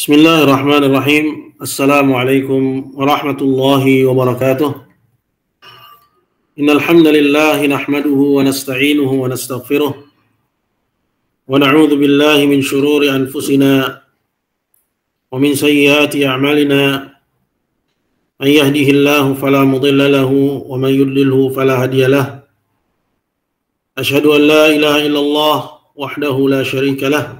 بسم الله الرحمن الرحيم السلام عليكم ورحمة الله وبركاته إن الحمد لله نحمده ونستعينه ونستغفره ونعوذ بالله من شرور أنفسنا ومن سيئات أعمالنا من يهده الله فلا مضل له ومن يضلله فلا هادي له أشهد أن لا إله إلا الله وحده لا شريك له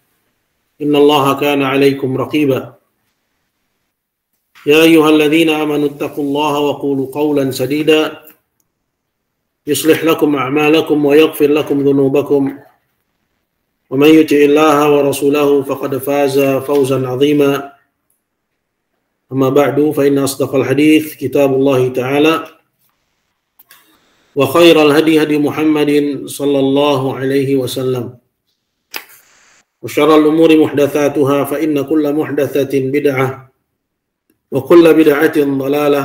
إن الله كان عليكم رقيبا. يا أيها الذين آمنوا اتقوا الله وقولوا قولا سديدا. يصلح لكم أعمالكم ويغفر لكم ذنوبكم. ومن يطع الله ورسوله فقد فاز فوزا عظيما. أما بعد فإن أصدق الحديث كتاب الله تعالى. وخير الهدي هدي محمد صلى الله عليه وسلم. وشر الأمور محدثاتها فإن كل محدثة بدعة وكل بدعة ضلالة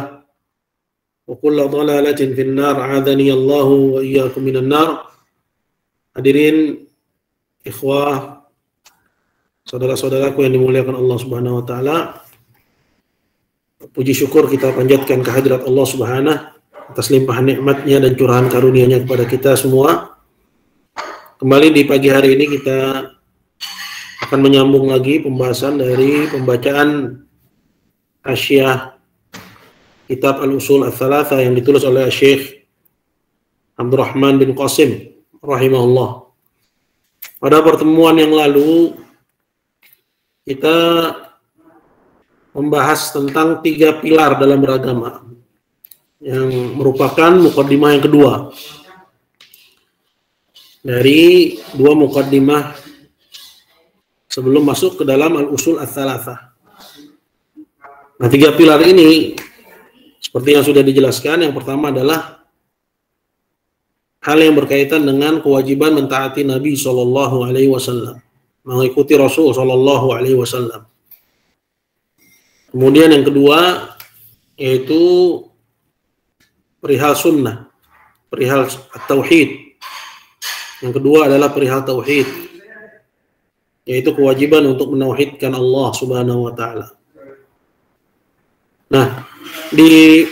وكل ضلالة في النار عاذني الله وإياكم من النار Hadirin ikhwah saudara-saudaraku yang dimuliakan Allah Subhanahu wa taala puji syukur kita panjatkan kehadirat Allah Subhanahu atas limpahan nikmatnya dan curahan karunia-Nya kepada kita semua. Kembali di pagi hari ini kita akan menyambung lagi pembahasan dari pembacaan Asyah kitab Al-Usul Al-Thalatha yang ditulis oleh Syekh Abdurrahman bin Qasim rahimahullah. Pada pertemuan yang lalu kita membahas tentang tiga pilar dalam beragama yang merupakan mukaddimah yang kedua dari dua mukaddimah sebelum masuk ke dalam al-usul ats-tsalatsa. Nah, tiga pilar ini seperti yang sudah dijelaskan, yang pertama adalah hal yang berkaitan dengan kewajiban mentaati Nabi Shallallahu alaihi wasallam, mengikuti Rasul Shallallahu alaihi wasallam. Kemudian yang kedua yaitu perihal sunnah, perihal tauhid. Yang kedua adalah perihal tauhid yaitu kewajiban untuk menauhidkan Allah Subhanahu wa taala. Nah, di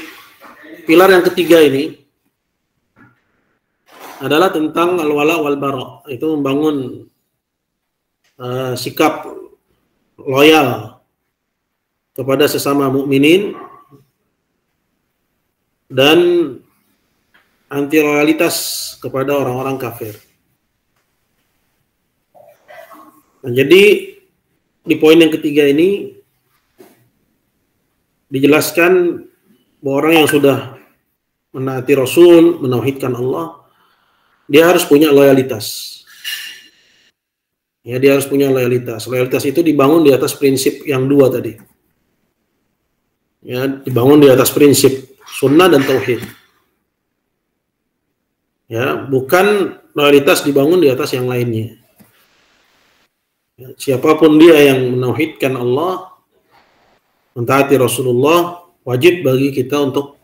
pilar yang ketiga ini adalah tentang al-wala wal bara, itu membangun uh, sikap loyal kepada sesama mukminin dan anti loyalitas kepada orang-orang kafir. Nah, jadi di poin yang ketiga ini dijelaskan bahwa orang yang sudah menaati Rasul, menauhidkan Allah, dia harus punya loyalitas. Ya, dia harus punya loyalitas. Loyalitas itu dibangun di atas prinsip yang dua tadi. Ya, dibangun di atas prinsip sunnah dan tauhid. Ya, bukan loyalitas dibangun di atas yang lainnya. Ya, siapa pun dia yang menauhidkan Allah, mentaati Rasulullah, wajib bagi kita untuk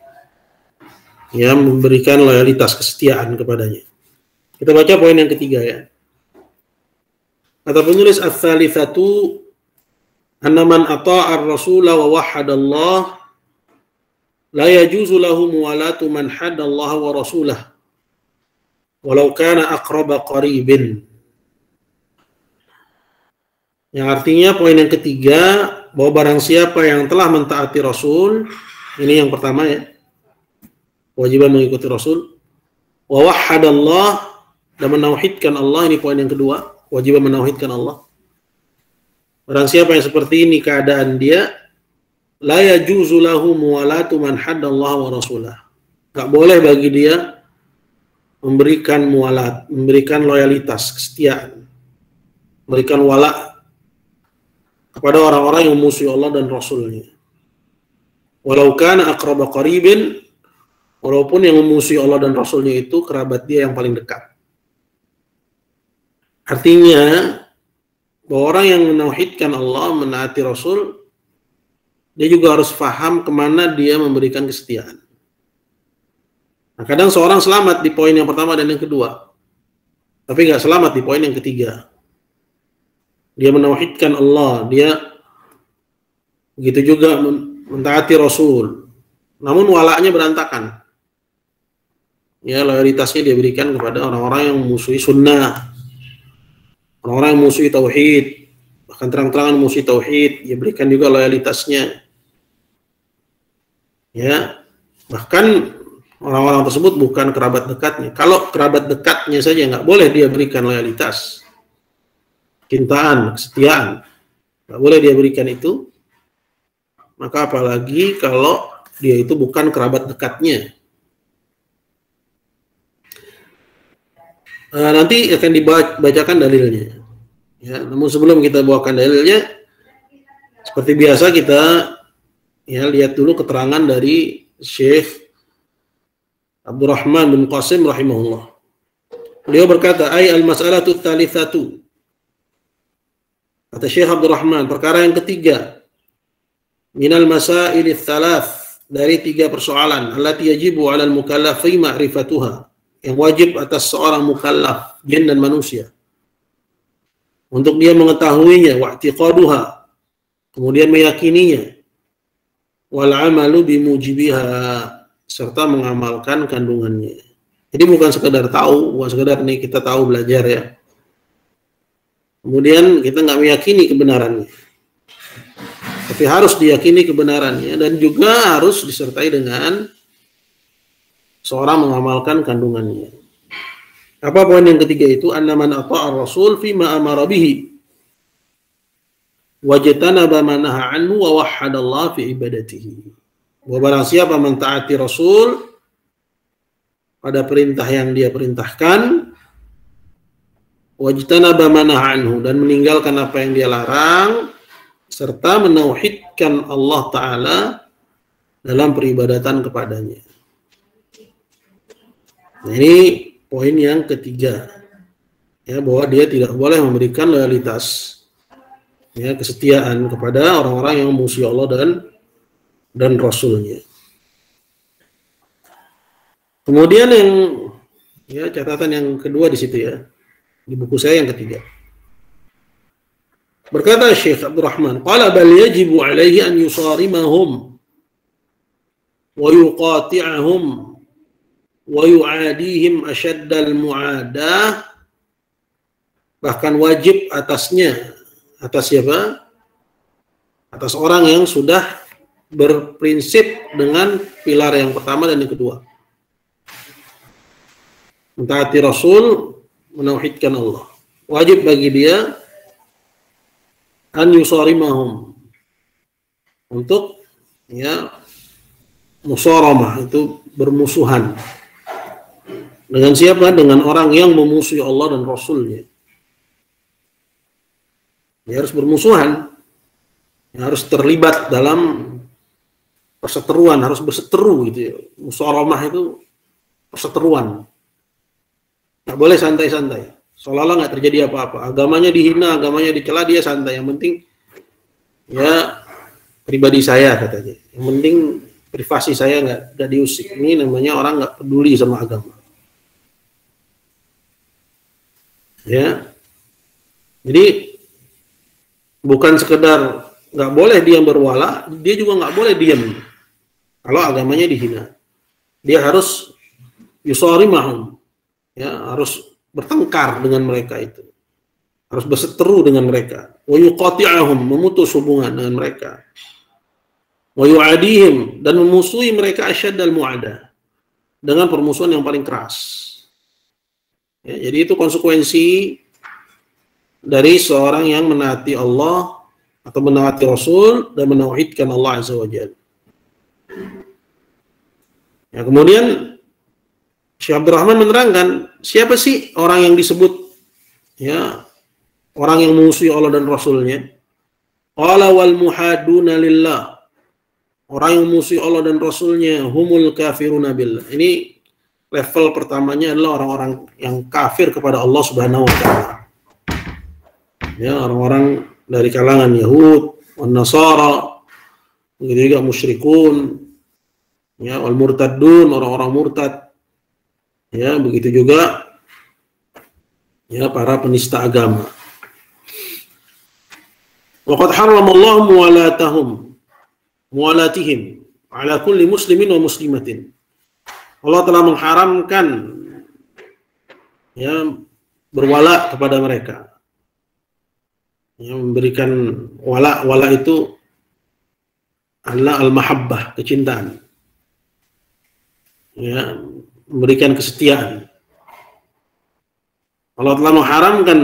ya memberikan loyalitas kesetiaan kepadanya. Kita baca poin yang ketiga ya. Kata penulis Ats-Tsalitsatu anna man ata'a ar-rasula wa wahhada Allah la yajuzu lahu muwalatu man hadda Allah wa rasulah walau kana aqraba qaribin. Yang artinya poin yang ketiga bahwa barang siapa yang telah mentaati Rasul, ini yang pertama ya. Kewajiban mengikuti Rasul. Wa wahhadallah dan menauhidkan Allah ini poin yang kedua, kewajiban menauhidkan Allah. Barang siapa yang seperti ini keadaan dia, la yajuzu muwalatu man wa rasulah. Gak boleh bagi dia memberikan mualat, memberikan loyalitas, kesetiaan, memberikan wala kepada orang-orang yang memusuhi Allah dan Rasulnya. Walau kana aqraba qaribin, walaupun yang memusuhi Allah dan Rasulnya itu kerabat dia yang paling dekat. Artinya, bahwa orang yang menauhidkan Allah, menaati Rasul, dia juga harus paham ke mana dia memberikan kesetiaan. Nah, kadang seorang selamat di poin yang pertama dan yang kedua, tapi nggak selamat di poin yang ketiga. Dia menauhidkan Allah, dia begitu juga mentaati Rasul, namun walaknya berantakan. Ya, loyalitasnya dia berikan kepada orang-orang yang memusuhi sunnah, orang-orang yang musuhi tauhid, bahkan terang-terangan musuhi tauhid, dia berikan juga loyalitasnya. Ya, bahkan orang-orang tersebut bukan kerabat dekatnya. Kalau kerabat dekatnya saja nggak boleh dia berikan loyalitas, cintaan, kesetiaan, nggak boleh dia berikan itu. Maka apalagi kalau dia itu bukan kerabat dekatnya. Uh, nanti akan dibacakan dalilnya. Ya, namun sebelum kita bawakan dalilnya, seperti biasa kita ya lihat dulu keterangan dari Syekh Abdurrahman bin Qasim rahimahullah. Beliau berkata, "Ai al-mas'alatu tsalitsatu." Kata Syekh Abdurrahman, perkara yang ketiga, minal masail tsalats dari tiga persoalan allati yajibu 'alal mukallafi ma'rifatuha yang wajib atas seorang mukallaf jin dan manusia. Untuk dia mengetahuinya wa'tiqaduha kemudian meyakininya wal amalu bimujibiha serta mengamalkan kandungannya. Jadi bukan sekedar tahu bukan sekedar nih kita tahu belajar ya kemudian kita nggak meyakini kebenarannya tapi harus diyakini kebenarannya dan juga harus disertai dengan seorang mengamalkan kandungannya. Apa poin yang ketiga itu? Anna man ata'a rasul fima amara bihi wajtanaba ma naha anhu wa wahhadallah fi ibadatihi. Wa barang siapa mentaati Rasul pada perintah yang dia perintahkan wajtanaba ma naha anhu dan meninggalkan apa yang dia larang serta menauhidkan Allah taala dalam peribadatan kepadanya. Nah, ini poin yang ketiga. Ya, bahwa dia tidak boleh memberikan loyalitas ya kesetiaan kepada orang-orang yang memusuhi Allah dan dan Rasulnya. Kemudian yang ya catatan yang kedua di situ ya di buku saya yang ketiga. Berkata Syekh Abdurrahman, qala bal yajibu alaihi an yusarimahum wa yuqati'ahum wa yu'adihim asyaddal mu'adah bahkan wajib atasnya atas siapa? Atas orang yang sudah berprinsip dengan pilar yang pertama dan yang kedua. Mentaati Rasul, menauhidkan Allah. Wajib bagi dia an yusarimahum untuk ya musaramah itu bermusuhan dengan siapa? Dengan orang yang memusuhi Allah dan Rasulnya. Ya harus bermusuhan. Ya, harus terlibat dalam perseteruan, harus berseteru gitu ya. Musaramah itu perseteruan. Nggak boleh santai-santai. Seolah-olah nggak terjadi apa-apa. Agamanya dihina, agamanya dicela, dia santai. Yang penting ya pribadi saya katanya. Yang penting privasi saya nggak nggak diusik. Ini namanya orang nggak peduli sama agama. Ya. Jadi bukan sekedar nggak boleh diam berwala, dia juga nggak boleh diam. Kalau agamanya dihina, dia harus yusori mahum, ya harus bertengkar dengan mereka itu, harus berseteru dengan mereka, wa yuqati'ahum, memutus hubungan dengan mereka, wa yu'adihim dan memusuhi mereka asyad dan mu'adah dengan permusuhan yang paling keras. Ya, jadi itu konsekuensi dari seorang yang menaati Allah atau menaati Rasul dan menauhidkan Allah Azza wa Jalla. Ya, kemudian Syekh Abdurrahman menerangkan siapa sih orang yang disebut ya orang yang mengusui Allah dan Rasulnya Qala wal muhaduna lillah. Orang yang musuh Allah dan Rasulnya humul kafiruna billah. Ini level pertamanya adalah orang-orang yang kafir kepada Allah Subhanahu wa taala. Ya, orang-orang dari kalangan Yahud, Nasara, begitu juga musyrikun, ya, wal murtadun, orang-orang murtad. Ya, begitu juga ya para penista agama. Waqad Allah muwalatahum muwalatihim ala kulli muslimin wa muslimatin. Allah telah mengharamkan ya berwala kepada mereka. Ya, memberikan wala wala itu adalah al-mahabbah, kecintaan. Ya, memberikan kesetiaan. Allah telah mengharamkan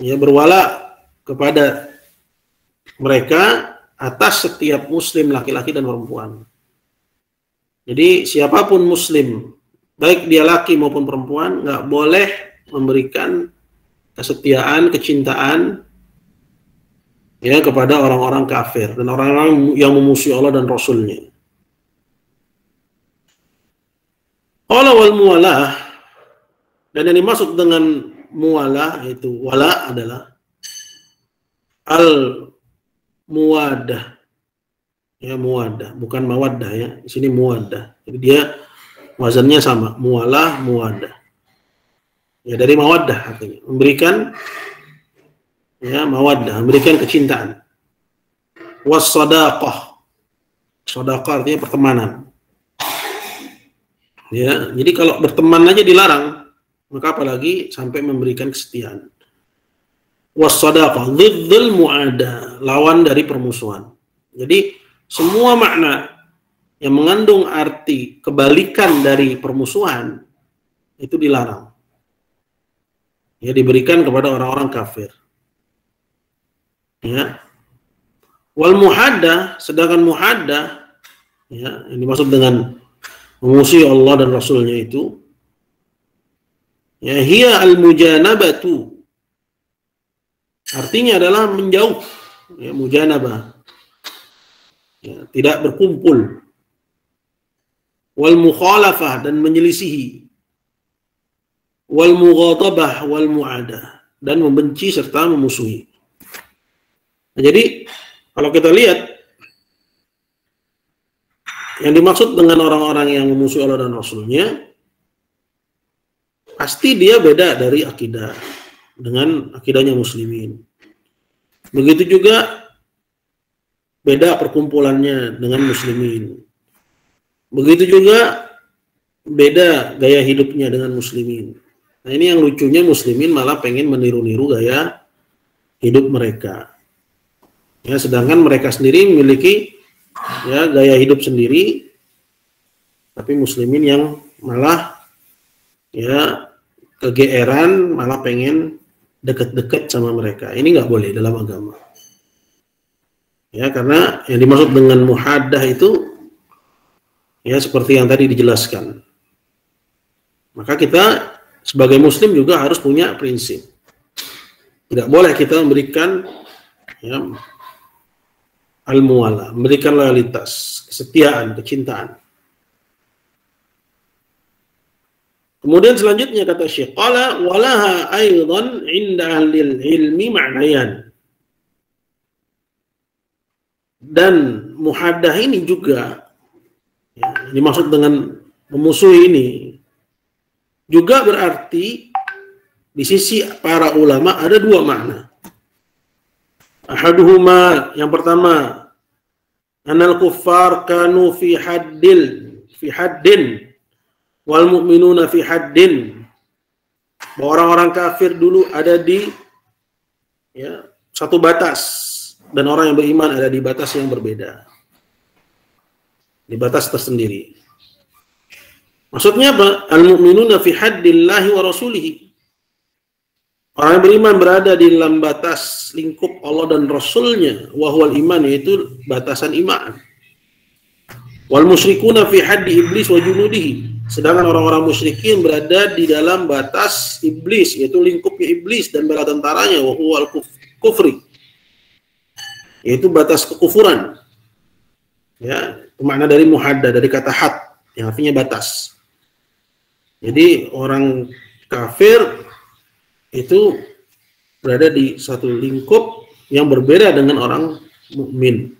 ya berwala kepada mereka atas setiap muslim laki-laki dan perempuan. Jadi siapa pun muslim, baik dia laki maupun perempuan, nggak boleh memberikan kesetiaan, kecintaan ya kepada orang-orang kafir dan orang-orang yang memusuhi Allah dan Rasulnya. Allah wal muwalah dan yang dimaksud dengan muwalah itu wala adalah al muwadah. Ya muwadah bukan mawaddah ya. Di sini muwadah. Jadi dia wazannya sama mualah muwadah. Ya dari mawaddah artinya. Memberikan ya mawaddah memberikan kecintaan. Wasadaqah sadaqah artinya pertemanan ya jadi kalau berteman aja dilarang maka apalagi sampai memberikan kesetiaan muada lawan dari permusuhan jadi semua makna yang mengandung arti kebalikan dari permusuhan itu dilarang. Ya diberikan kepada orang-orang kafir. Ya. Wal muhadda, sedangkan muhadda ya, ini dimaksud dengan memusuhi Allah dan Rasulnya itu ya hiya al mujanabatu artinya adalah menjauh ya mujanabah. Ya, tidak berkumpul. Wal mukhalafah dan menyelisihi. Wal mughatabah wal muadah dan membenci serta memusuhi. Nah, jadi kalau kita lihat yang dimaksud dengan orang-orang yang memusuhi Allah dan Rasulnya pasti dia beda dari akidah dengan akidahnya muslimin. Begitu juga beda perkumpulannya dengan muslimin. Begitu juga beda gaya hidupnya dengan muslimin. Nah ini yang lucunya muslimin malah pengen meniru-niru gaya hidup mereka. Ya, sedangkan mereka sendiri memiliki ya gaya hidup sendiri, tapi muslimin yang malah ya kegeeran, malah pengen deket-deket sama mereka. Ini nggak boleh dalam agama. Ya, karena yang dimaksud dengan muhaddah itu ya seperti yang tadi dijelaskan. Maka kita sebagai muslim juga harus punya prinsip. Tidak boleh kita memberikan ya, al-muwala, memberikan loyalitas, kesetiaan, kecintaan. Kemudian selanjutnya kata Syekh, qala walaha aidan inda ilmi ma'nayan. Dan muhadah ini juga ya, dimaksud dengan memusuhi ini juga berarti di sisi para ulama ada dua makna. Ahaduhuma yang pertama anal kuffar kanu fi haddil fi haddin wal mu'minuna fi haddin bahwa orang-orang kafir dulu ada di ya satu batas dan orang yang beriman ada di batas yang berbeda. Di batas tersendiri. Maksudnya apa? Al-mu'minuna fi haddillahi wa rasulihi. Orang yang beriman berada di dalam batas lingkup Allah dan Rasulnya. Wahwal iman yaitu batasan iman. Wal musyrikuna fi haddi iblis wa junudihi. Sedangkan orang-orang musyrikin berada di dalam batas iblis, yaitu lingkupnya iblis dan bala tentaranya. Wahwal kufri yaitu batas kekufuran. Ya, makna dari muhadda dari kata had yang artinya batas. Jadi orang kafir itu berada di satu lingkup yang berbeda dengan orang mukmin.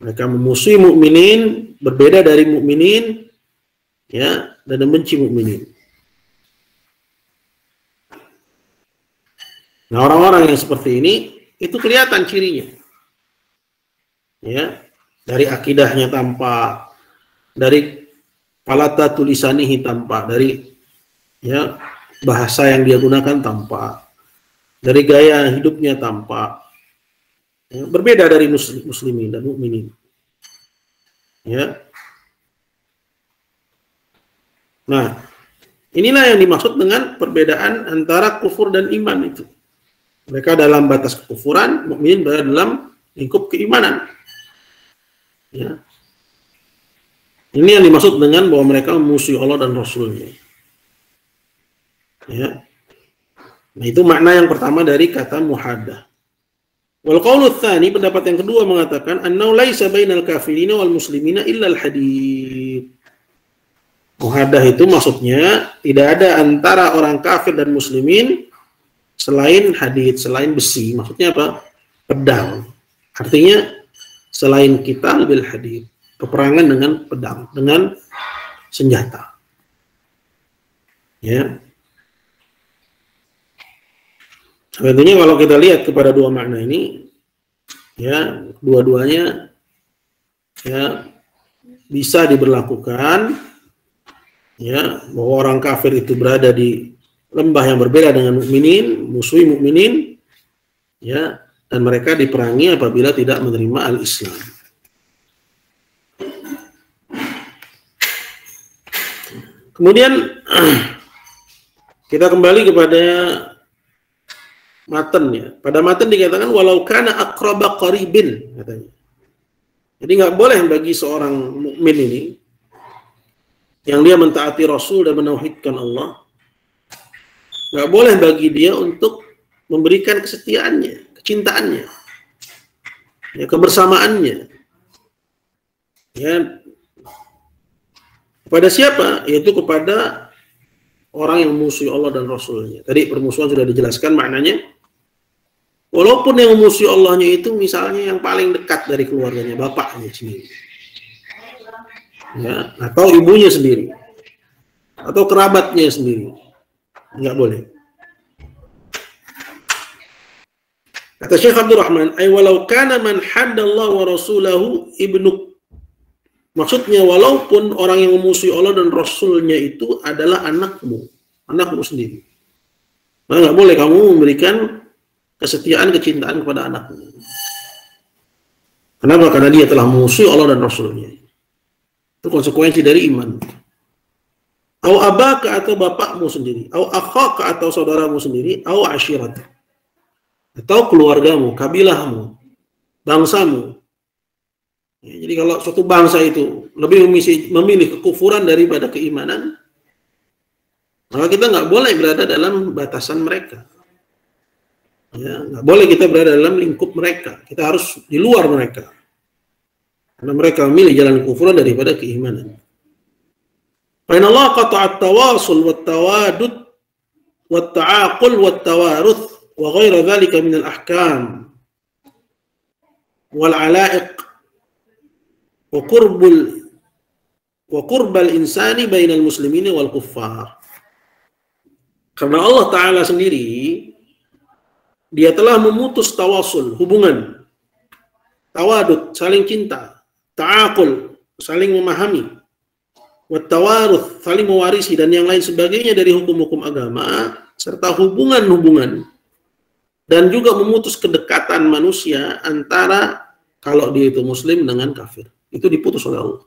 Mereka memusuhi mukminin, berbeda dari mukminin, ya, dan membenci mukminin. Nah, orang-orang yang seperti ini itu kelihatan cirinya. Ya, dari akidahnya tampak, dari palata tulisanihi tampak, dari ya bahasa yang dia gunakan tampak, dari gaya hidupnya tampak. Ya, berbeda dari muslim, muslimin dan mukminin. Ya. Nah, inilah yang dimaksud dengan perbedaan antara kufur dan iman itu. Mereka dalam batas kekufuran, mukminin berada dalam lingkup keimanan. Ya. Ini yang dimaksud dengan bahwa mereka memusuhi Allah dan Rasulnya. Ya. Nah, itu makna yang pertama dari kata muhaddah. Wal qawlu tsani pendapat yang kedua mengatakan annau laisa bainal kafirina wal muslimina illa al hadid. Muhaddah itu maksudnya tidak ada antara orang kafir dan muslimin selain hadid, selain besi, maksudnya apa? Pedang. Artinya selain kita bil hadid, peperangan dengan pedang, dengan senjata. Ya. Tentunya kalau kita lihat kepada dua makna ini, ya dua-duanya ya bisa diberlakukan ya bahwa orang kafir itu berada di lembah yang berbeda dengan mukminin, musuhi mukminin, ya, dan mereka diperangi apabila tidak menerima al-Islam. Kemudian kita kembali kepada matennya. Pada maten dikatakan walau kana akraba qaribin katanya. Jadi nggak boleh bagi seorang mukmin ini yang dia mentaati Rasul dan menauhidkan Allah Nggak boleh bagi dia untuk memberikan kesetiaannya, kecintaannya, ya, kebersamaannya. Ya, kepada siapa? Yaitu kepada orang yang memusuhi Allah dan Rasulnya. Tadi permusuhan sudah dijelaskan maknanya. Walaupun yang memusuhi Allahnya itu misalnya yang paling dekat dari keluarganya, bapaknya sendiri. Ya, atau ibunya sendiri. Atau kerabatnya sendiri nggak boleh. Kata Syekh Abdul Rahman, ay walau kana man haddallahu wa rasulahu ibnu Maksudnya walaupun orang yang memusuhi Allah dan Rasulnya itu adalah anakmu, anakmu sendiri. Nah, nggak boleh kamu memberikan kesetiaan, kecintaan kepada anakmu. Kenapa? Karena dia telah memusuhi Allah dan Rasulnya. Itu konsekuensi dari iman. Au abaka atau bapakmu sendiri, au akhaka atau saudaramu sendiri, au asyirat. Atau keluargamu, kabilahmu, bangsamu. Ya, jadi kalau suatu bangsa itu lebih memilih, memilih kekufuran daripada keimanan, maka kita nggak boleh berada dalam batasan mereka. Ya, nggak boleh kita berada dalam lingkup mereka. Kita harus di luar mereka. Karena mereka memilih jalan kekufuran daripada keimanan. Karena Allah qata'at tawasul wa tawadud wa ta'aqul wa tawaruth wa ghaira dhalika min al-ahkam wal ala'iq Wakurbul, Wakurbal insani bainal Muslimin wal kuffar. Karena Allah Ta'ala sendiri, dia telah memutus tawasul, hubungan, tawadud, saling cinta, ta'akul, saling memahami, watawaruth, saling mewarisi, dan yang lain sebagainya dari hukum-hukum agama, serta hubungan-hubungan, dan juga memutus kedekatan manusia antara kalau dia itu muslim dengan kafir. Itu diputus oleh Allah.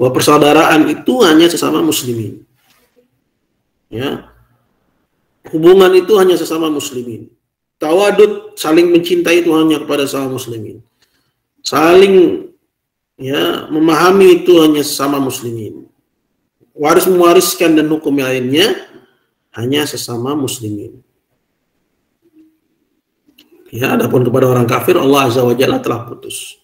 Bahwa persaudaraan itu hanya sesama muslimin. Ya. Hubungan itu hanya sesama muslimin. Tawadud saling mencintai itu hanya kepada sesama muslimin. Saling ya memahami itu hanya sesama muslimin. Waris mewariskan dan hukum lainnya hanya sesama muslimin. Ya, adapun kepada orang kafir Allah Azza wa Jalla telah putus.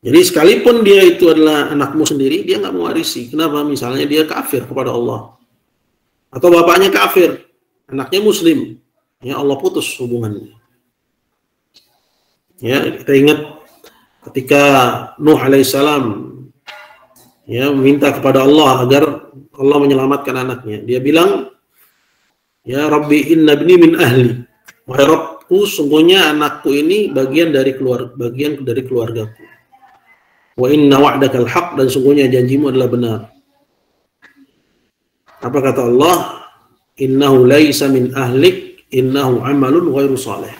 Jadi sekalipun dia itu adalah anakmu sendiri, dia nggak mewarisi. Kenapa? Misalnya dia kafir kepada Allah. Atau bapaknya kafir, anaknya muslim. Ya Allah putus hubungannya. Ya, kita ingat ketika Nuh alaihissalam ya minta kepada Allah agar Allah menyelamatkan anaknya. Dia bilang, Ya Rabbi inna bni min ahli. Wahai Rabbku, sungguhnya anakku ini bagian dari keluar bagian dari keluargaku. Wa inna wa'dakal haq dan sungguhnya janjimu adalah benar. Apa kata Allah? Innahu laisa min ahlik, innahu amalun ghairu salih.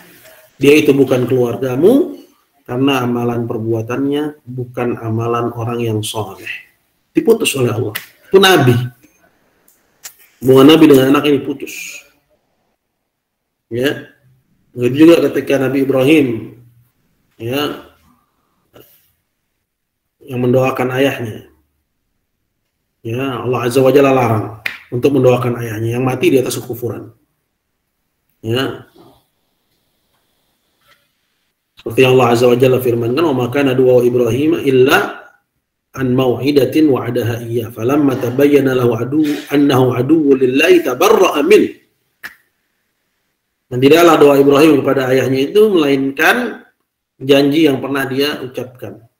Dia itu bukan keluargamu karena amalan perbuatannya bukan amalan orang yang soleh. Diputus oleh Allah. Itu Nabi. Hubungan Nabi dengan anak ini putus. Ya. Begitu juga ketika Nabi Ibrahim ya yang mendoakan ayahnya. Ya, Allah Azza wa Jalla larang untuk mendoakan ayahnya yang mati di atas kekufuran. Ya. Seperti yang Allah Azza wa Jalla firmankan, "Wa makana dua Ibrahim illa an mau'idatin wa'adaha iya falamma tabayyana lahu adu annahu aduwwu lillahi tabarra'a min." Dan tidaklah doa Ibrahim kepada ayahnya itu melainkan janji yang pernah dia ucapkan.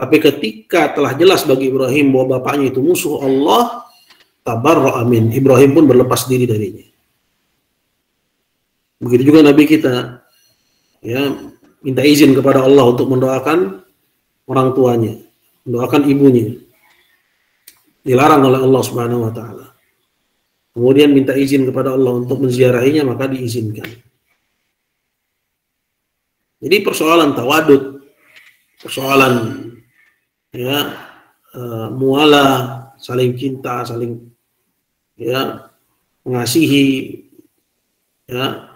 Tapi ketika telah jelas bagi Ibrahim bahwa bapaknya itu musuh Allah, tabarra amin. Ibrahim pun berlepas diri darinya. Begitu juga Nabi kita, ya minta izin kepada Allah untuk mendoakan orang tuanya, mendoakan ibunya. Dilarang oleh Allah Subhanahu wa taala. Kemudian minta izin kepada Allah untuk menziarahinya maka diizinkan. Jadi persoalan tawadud, persoalan ya uh, mualah, saling cinta, saling ya mengasihi, ya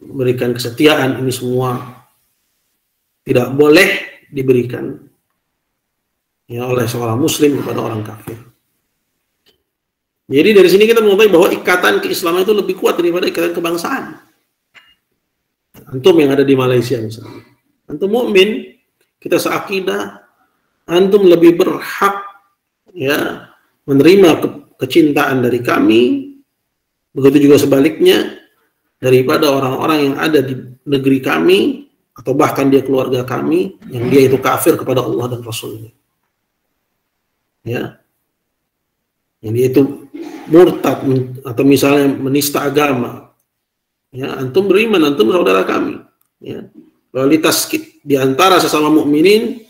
memberikan kesetiaan ini semua tidak boleh diberikan ya oleh seorang muslim kepada orang kafir. Jadi dari sini kita mengetahui bahwa ikatan keislaman itu lebih kuat daripada ikatan kebangsaan. Antum yang ada di Malaysia misalnya. Antum mukmin, kita seakidah, antum lebih berhak ya menerima ke, kecintaan dari kami. Begitu juga sebaliknya daripada orang-orang yang ada di negeri kami atau bahkan dia keluarga kami yang dia itu kafir kepada Allah dan Rasulnya. Ya. Yang dia itu murtad atau misalnya menista agama. Ya antum beriman antum saudara kami. Ya. Loyalitas di antara sesama mukminin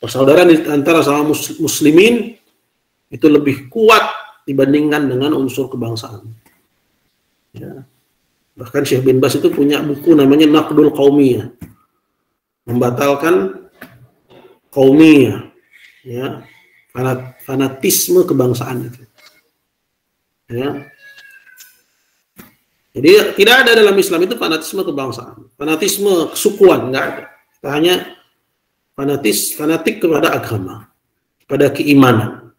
persaudaraan antara sama muslimin itu lebih kuat dibandingkan dengan unsur kebangsaan. Ya. Bahkan Syekh bin Bas itu punya buku namanya Naqdul Qaumiyah. Membatalkan qaumiyah. Ya. Fanat, fanatisme kebangsaan itu. Ya. Jadi tidak ada dalam Islam itu fanatisme kebangsaan, fanatisme kesukuan enggak ada. Kita hanya fanatis fanatik kepada agama, pada keimanan.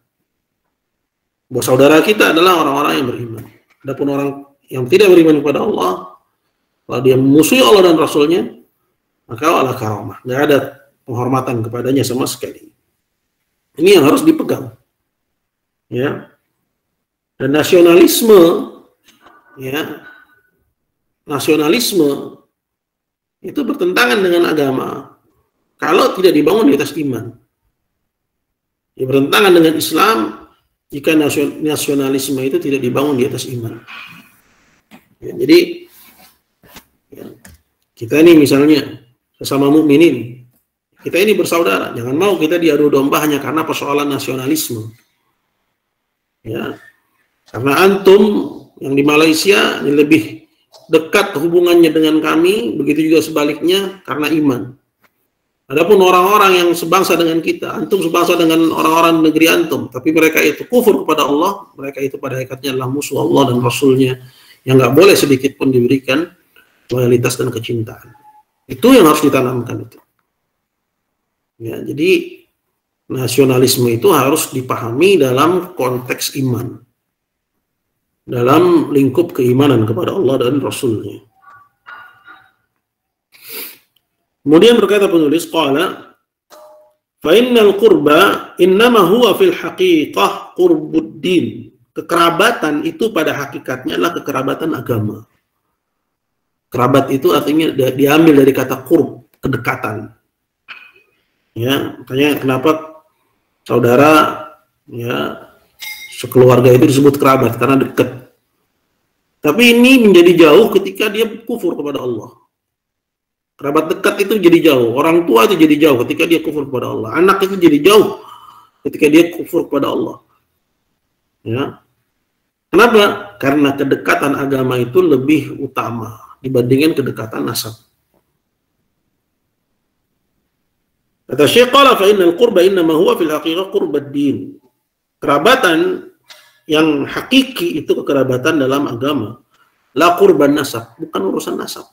Bahwa saudara kita adalah orang-orang yang beriman. Adapun orang yang tidak beriman kepada Allah, kalau dia memusuhi Allah dan Rasulnya, maka Allah karamah. Nggak ada penghormatan kepadanya sama sekali. Ini yang harus dipegang. Ya. Dan nasionalisme, ya, nasionalisme itu bertentangan dengan agama kalau tidak dibangun di atas iman. Ya, bertentangan dengan Islam jika nasionalisme itu tidak dibangun di atas iman. Ya, jadi ya, kita ini misalnya sesama mukminin, kita ini bersaudara. Jangan mau kita diadu domba hanya karena persoalan nasionalisme. Ya, karena antum yang di Malaysia ini lebih dekat hubungannya dengan kami, begitu juga sebaliknya karena iman. Adapun orang-orang yang sebangsa dengan kita, antum sebangsa dengan orang-orang negeri antum, tapi mereka itu kufur kepada Allah, mereka itu pada hakikatnya adalah musuh Allah dan Rasulnya, yang nggak boleh sedikit pun diberikan loyalitas dan kecintaan. Itu yang harus ditanamkan itu. Ya, jadi nasionalisme itu harus dipahami dalam konteks iman, dalam lingkup keimanan kepada Allah dan Rasulnya. Kemudian berkata penulis, qala fa innal qurba innama huwa fil haqiqah qurbuddin. Kekerabatan itu pada hakikatnya adalah kekerabatan agama. Kerabat itu artinya diambil dari kata qurb, kedekatan. Ya, makanya kenapa saudara ya sekeluarga itu disebut kerabat karena dekat. Tapi ini menjadi jauh ketika dia kufur kepada Allah. Kerabat dekat itu jadi jauh, orang tua itu jadi jauh ketika dia kufur kepada Allah. Anak itu jadi jauh ketika dia kufur kepada Allah. Ya. Kenapa? Karena kedekatan agama itu lebih utama dibandingkan kedekatan nasab. Kata Syekh qala fa innal qurba innama huwa fil haqiqah din. Kerabatan yang hakiki itu kekerabatan dalam agama. La qurban nasab, bukan urusan nasab.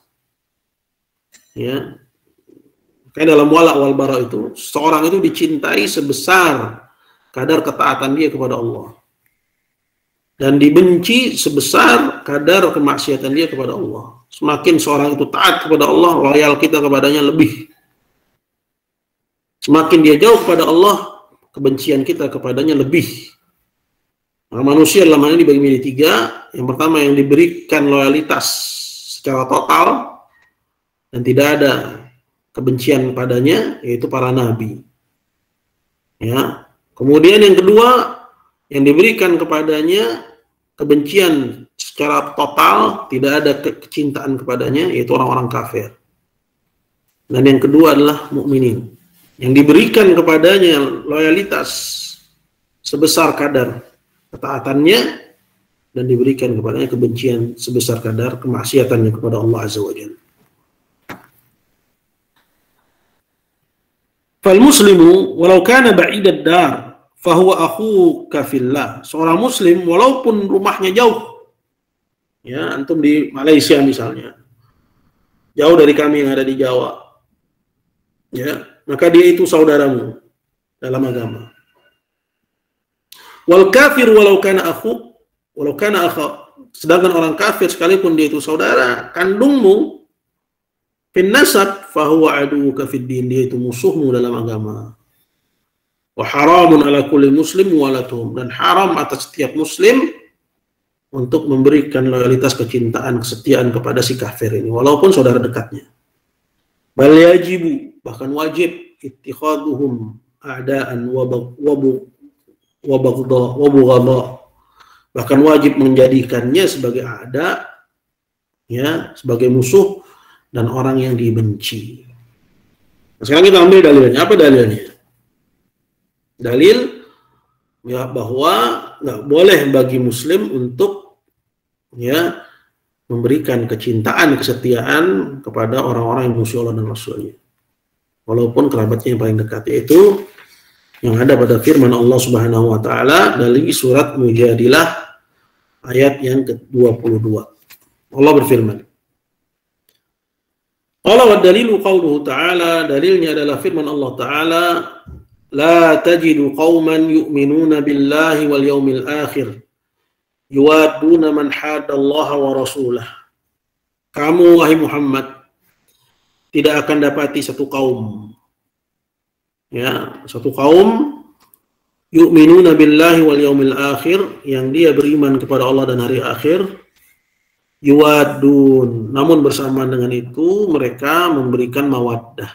Ya. Kayak dalam wala wal bara itu, seorang itu dicintai sebesar kadar ketaatan dia kepada Allah. Dan dibenci sebesar kadar kemaksiatan dia kepada Allah. Semakin seorang itu taat kepada Allah, loyal kita kepadanya lebih. Semakin dia jauh kepada Allah, kebencian kita kepadanya lebih. Nah, manusia dalam hal ini dibagi menjadi tiga. Yang pertama yang diberikan loyalitas secara total dan tidak ada kebencian padanya, yaitu para nabi. Ya. Kemudian yang kedua yang diberikan kepadanya kebencian secara total, tidak ada kecintaan kepadanya, yaitu orang-orang kafir. Dan yang kedua adalah mukminin yang diberikan kepadanya loyalitas sebesar kadar ketaatannya dan diberikan kepadanya kebencian sebesar kadar kemaksiatannya kepada Allah Azza wa Jalla. Fal muslimu walau kana ba'idad dar fahuwa akhuka fillah. Seorang muslim walaupun rumahnya jauh ya antum di Malaysia misalnya jauh dari kami yang ada di Jawa ya maka dia itu saudaramu dalam agama. Wal kafir walau kana akhu, walau kana akha, sedangkan orang kafir sekalipun dia itu saudara kandungmu, fin fahuwa aduka fid din, dia itu musuhmu dalam agama. Wa haramun ala kulli muslim walatuhum dan haram atas setiap muslim untuk memberikan loyalitas kecintaan kesetiaan kepada si kafir ini walaupun saudara dekatnya. Bal yajibu bahkan wajib ittikhaduhum a'daan wa wa bahkan wajib menjadikannya sebagai ada ya sebagai musuh dan orang yang dibenci. Nah, sekarang kita ambil dalilnya. Apa dalilnya? Dalil ya bahwa nggak boleh bagi muslim untuk ya memberikan kecintaan, kesetiaan kepada orang-orang yang musuh Allah dan Rasulnya walaupun kerabatnya yang paling dekat yaitu yang ada pada firman Allah Subhanahu wa taala dari surat Mujadilah ayat yang ke-22. Allah berfirman Allah wa dalilu qawluhu ta'ala dalilnya adalah firman Allah ta'ala la tajidu qauman yu'minuna billahi wal yawmil akhir yuwaduna man hadallaha wa rasulah. Kamu wahai Muhammad tidak akan dapati satu kaum. Ya satu kaum yu'minuna billahi wal yaumil akhir yang dia beriman kepada Allah dan hari akhir yuwadun namun bersama dengan itu mereka memberikan mawaddah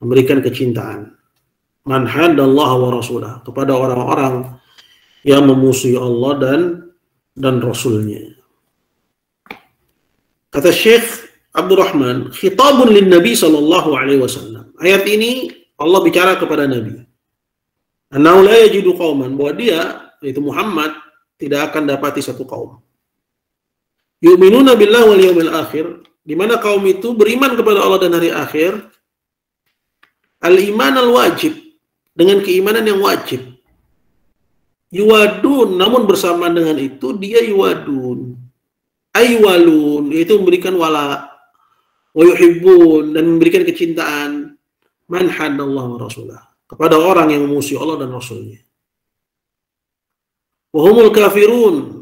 memberikan kecintaan man hadallahu wa rasulah kepada orang-orang yang memusuhi Allah dan dan rasulnya kata Syekh Abdurrahman, khitabun lin Nabi sallallahu alaihi wasallam. Ayat ini Allah bicara kepada Nabi. Annahu la yajidu qauman bahwa dia yaitu Muhammad tidak akan dapati satu kaum. Yu'minuna billahi wal yawmil akhir, di mana kaum itu beriman kepada Allah dan hari akhir. Al-iman al-wajib. Dengan keimanan yang wajib. Yuwadun, namun bersamaan dengan itu dia yuwadun. Aywalun, yaitu memberikan wala. Wa yuhibbun. Dan memberikan kecintaan. Man hadallah wa rasulah. Kepada orang yang memusuhi Allah dan Rasulnya. Wahumul kafirun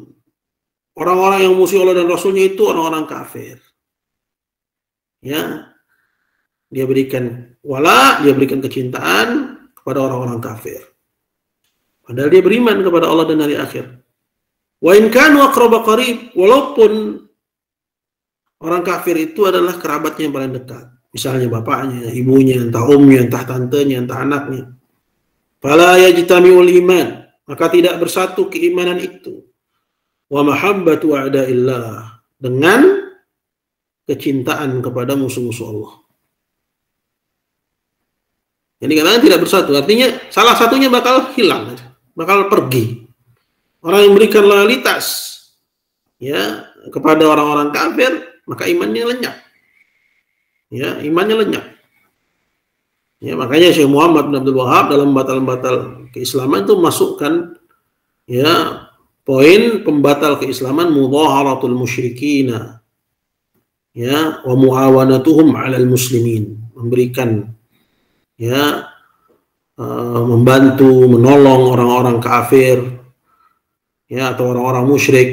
orang-orang yang memusuhi Allah dan Rasulnya itu orang-orang kafir. Ya, dia berikan wala, dia berikan kecintaan kepada orang-orang kafir. Padahal dia beriman kepada Allah dan hari akhir. Wa in kanu walaupun orang kafir itu adalah kerabatnya yang paling dekat. Misalnya bapaknya, ibunya, entah omnya, entah tantenya, entah anaknya. Fala yajtami'ul iman, maka tidak bersatu keimanan itu. Wa mahabbatu a'da'illah dengan kecintaan kepada musuh-musuh Allah. Jadi karena tidak bersatu, artinya salah satunya bakal hilang, bakal pergi. Orang yang memberikan loyalitas ya kepada orang-orang kafir, maka imannya lenyap. Ya, imannya lenyap. Ya, makanya Syekh Muhammad bin Abdul Wahab dalam batal-batal keislaman itu masukkan ya poin pembatal keislaman mudhaharatul musyrikina ya wa muawanatuhum 'alal muslimin memberikan ya uh, membantu menolong orang-orang kafir ya atau orang-orang musyrik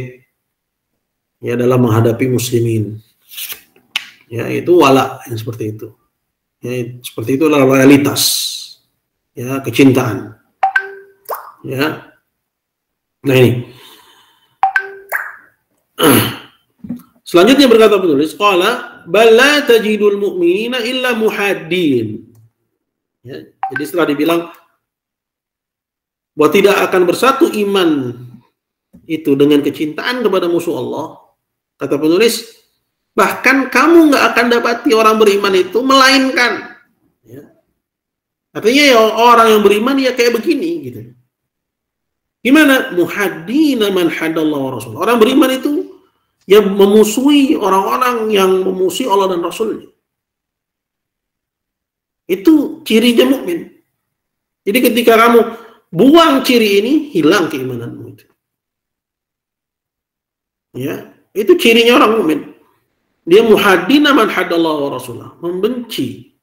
ya dalam menghadapi muslimin. Ya itu wala yang seperti itu. Ya seperti itu adalah loyalitas ya kecintaan. Ya. Nah ini selanjutnya berkata penulis qala bal la tajidul mu'minina illa muhaddin Ya, jadi setelah dibilang bahwa tidak akan bersatu iman itu dengan kecintaan kepada musuh Allah, kata penulis, bahkan kamu nggak akan dapati orang beriman itu melainkan. Ya. Artinya ya orang yang beriman ya kayak begini gitu. Gimana? Muhaddina man hadallahu wa rasul. Orang beriman itu ya memusuhi orang-orang yang memusuhi Allah dan Rasulnya. Itu cirinya mukmin. Jadi ketika kamu buang ciri ini, hilang keimananmu itu. Ya, itu cirinya orang mukmin. Dia muhadina man hadallahu wa rasulah, membenci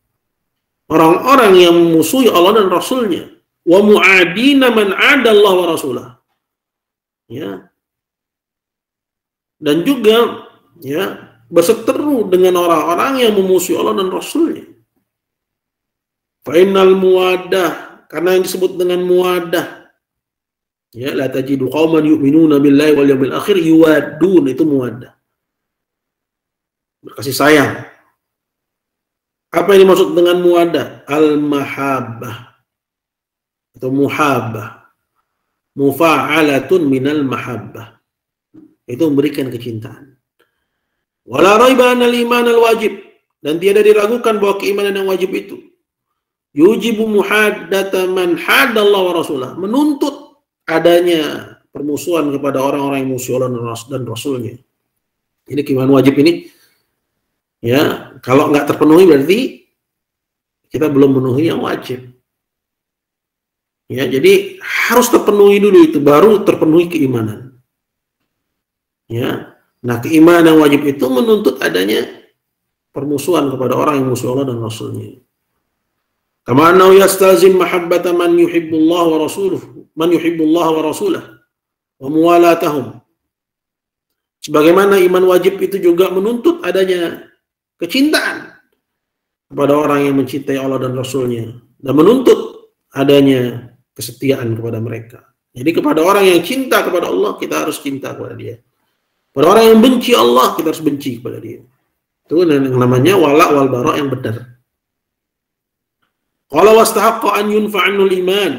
orang-orang yang memusuhi Allah dan Rasulnya. Wa mu'adina man adallahu wa rasulah. Ya. Dan juga ya berseteru dengan orang-orang yang memusuhi Allah dan Rasulnya. Fainal muwadah karena yang disebut dengan muwadah ya la tajidu qauman yu'minuna billahi wal yawmil akhir yuwadun itu muwadah berkasih sayang apa yang dimaksud dengan muwadah al mahabbah atau muhabbah. Mufa'alatun minal mahabbah. Itu memberikan kecintaan. Wala raiba anal iman al wajib. Dan tiada diragukan bahwa keimanan yang wajib itu. Yujibu muhaddata man hadallahu wa rasulah menuntut adanya permusuhan kepada orang-orang yang musuh Allah dan Rasulnya. Ini keimanan wajib ini ya kalau nggak terpenuhi berarti kita belum memenuhi yang wajib. Ya, jadi harus terpenuhi dulu itu baru terpenuhi keimanan. Ya. Nah, keimanan yang wajib itu menuntut adanya permusuhan kepada orang yang musuh Allah dan Rasulnya. Kama annahu yastazim mahabbata man yuhibbullah wa rasuluh, man yuhibbullah wa rasulah wa muwalatahum. Sebagaimana iman wajib itu juga menuntut adanya kecintaan kepada orang yang mencintai Allah dan Rasulnya dan menuntut adanya kesetiaan kepada mereka. Jadi kepada orang yang cinta kepada Allah kita harus cinta kepada dia. Pada orang yang benci Allah kita harus benci kepada dia. Itu yang namanya wala wal bara yang benar. Qala wastahaqqa an yunfa'anul iman.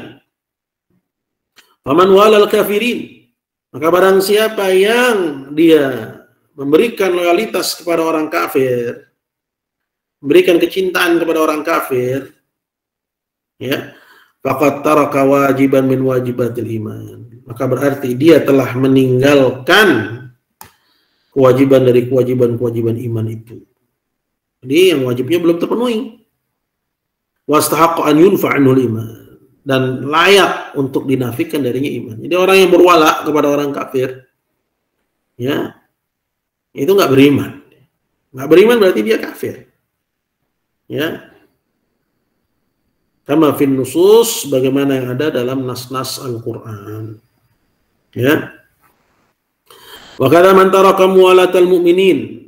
Faman walal kafirin. Maka barang siapa yang dia memberikan loyalitas kepada orang kafir, memberikan kecintaan kepada orang kafir, ya, faqad taraka wajiban min wajibatil iman. Maka berarti dia telah meninggalkan kewajiban dari kewajiban-kewajiban iman itu. Jadi yang wajibnya belum terpenuhi wastahaqqa an yunfa iman dan layak untuk dinafikan darinya iman. Jadi orang yang berwala kepada orang kafir ya itu nggak beriman. Nggak beriman berarti dia kafir. Ya. Kama fin nusus bagaimana yang ada dalam nas-nas Al-Qur'an. Ya. Wa kadza man taraka muwalatal mu'minin.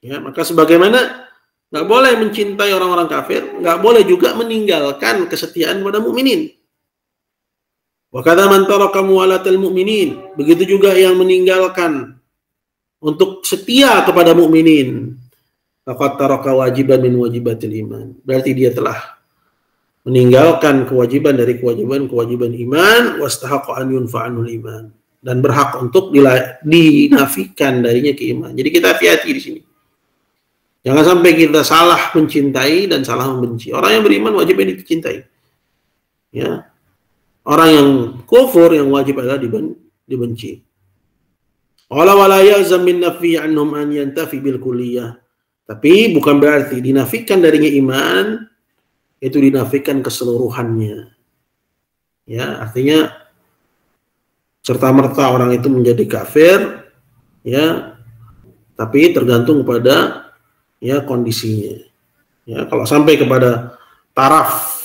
Ya, maka sebagaimana nggak boleh mencintai orang-orang kafir, nggak boleh juga meninggalkan kesetiaan pada mukminin. Wa kadza man taraka muwalatal mu'minin. Begitu juga yang meninggalkan untuk setia kepada mukminin. Faqad taraka wajiban min wajibatil iman. Berarti dia telah meninggalkan kewajiban dari kewajiban-kewajiban iman an yunfa'anul iman dan berhak untuk dinafikan darinya keimanan. Jadi kita hati-hati di sini. Jangan sampai kita salah mencintai dan salah membenci. Orang yang beriman wajib dicintai. Ya, Orang yang kufur yang wajib adalah dibenci. Wala wala yalzam min nafi anhum an yantafi bil kulliyah. Tapi bukan berarti dinafikan darinya iman itu dinafikan keseluruhannya. Ya, artinya serta merta orang itu menjadi kafir ya tapi tergantung kepada ya kondisinya. Ya, kalau sampai kepada taraf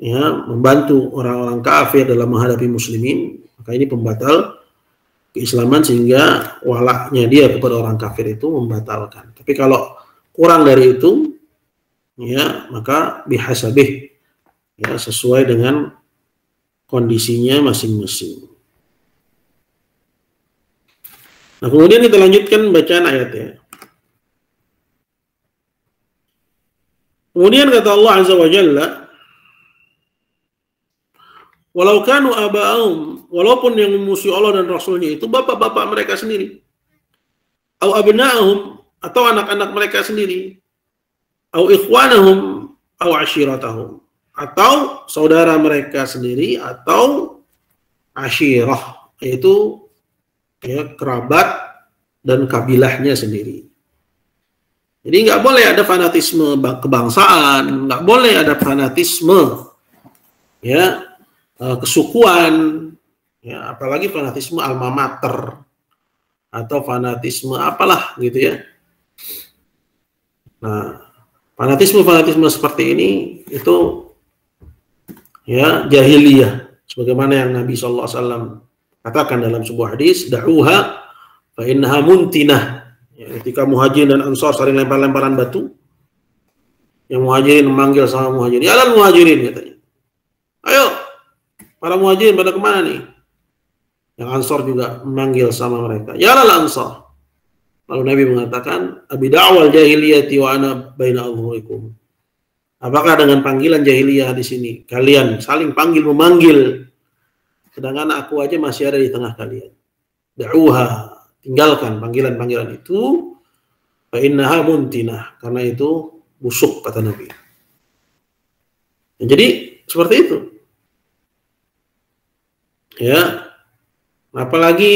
ya membantu orang-orang kafir dalam menghadapi muslimin maka ini pembatal keislaman sehingga walaknya dia kepada orang kafir itu membatalkan tapi kalau kurang dari itu ya maka bihasabih ya sesuai dengan kondisinya masing-masing nah kemudian kita lanjutkan bacaan ayatnya kemudian kata Allah azza wa jalla Walau kanu walaupun yang memusuhi Allah dan Rasulnya itu bapak-bapak mereka sendiri. Au abna'ahum, atau anak-anak mereka sendiri. Au ikhwanahum, au ashiratahum. Atau saudara mereka sendiri, atau ashirah, yaitu ya, kerabat dan kabilahnya sendiri. Jadi nggak boleh ada fanatisme kebangsaan, nggak boleh ada fanatisme ya uh, kesukuan, ya, apalagi fanatisme alma mater atau fanatisme apalah gitu ya. Nah, fanatisme-fanatisme seperti ini itu ya jahiliyah sebagaimana yang Nabi SAW katakan dalam sebuah hadis da'uha fa muntinah ya, ketika muhajirin dan ansor saling lempar-lemparan batu yang muhajirin memanggil sama muhajirin ya muhajirin katanya ayo Para muhajirin pada ke mana nih? Yang Ansor juga memanggil sama mereka. Ya lal Ansor. Lalu Nabi mengatakan, Abi da'wal jahiliyati wa ana baina adhurikum. Apakah dengan panggilan jahiliyah di sini kalian saling panggil memanggil sedangkan aku aja masih ada di tengah kalian. Da'uha, tinggalkan panggilan-panggilan itu fa innaha muntinah karena itu busuk kata Nabi. Jadi seperti itu ya apalagi